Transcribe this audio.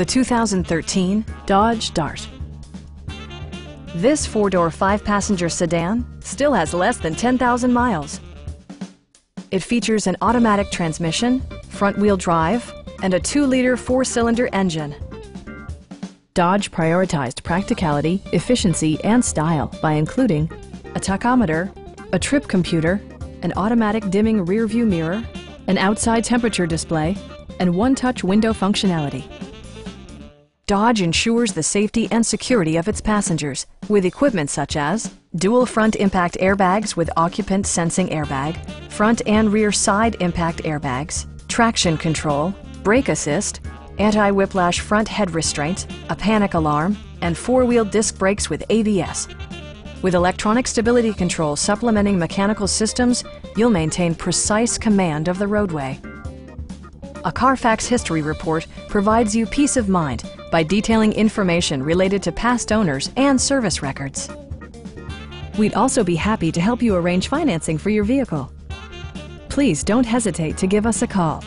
the 2013 Dodge Dart. This four-door, five-passenger sedan still has less than 10,000 miles. It features an automatic transmission, front-wheel drive, and a 2-liter four-cylinder engine. Dodge prioritized practicality, efficiency, and style by including a tachometer, a trip computer, an automatic dimming rearview mirror, an outside temperature display, and one-touch window functionality. Dodge ensures the safety and security of its passengers with equipment such as dual front impact airbags with occupant sensing airbag, front and rear side impact airbags, traction control, brake assist, anti-whiplash front head restraint, a panic alarm, and four-wheel disc brakes with ABS. With electronic stability control supplementing mechanical systems, you'll maintain precise command of the roadway. A Carfax history report provides you peace of mind by detailing information related to past owners and service records. We'd also be happy to help you arrange financing for your vehicle. Please don't hesitate to give us a call